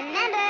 remember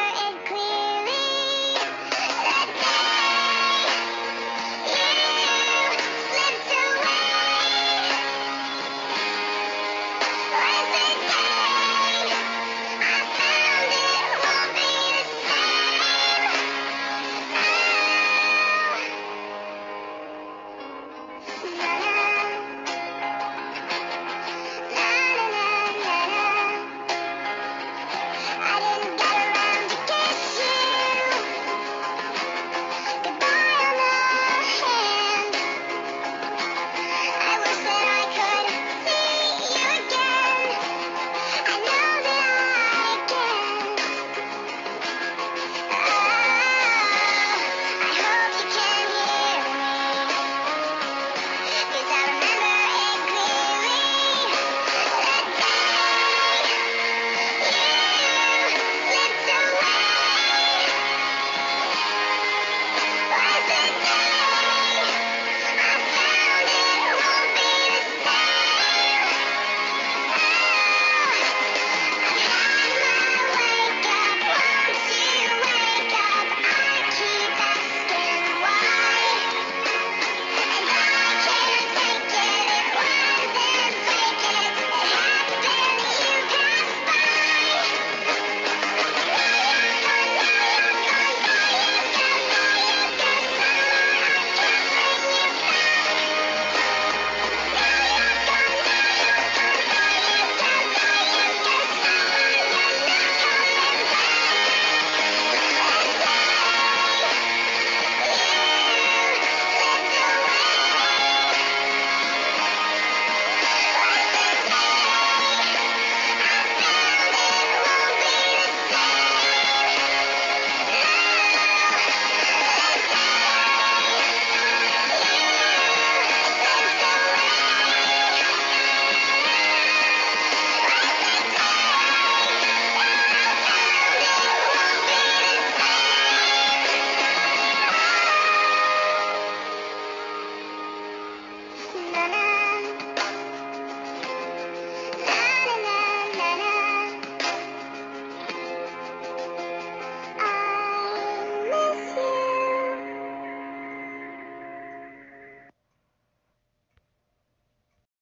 na na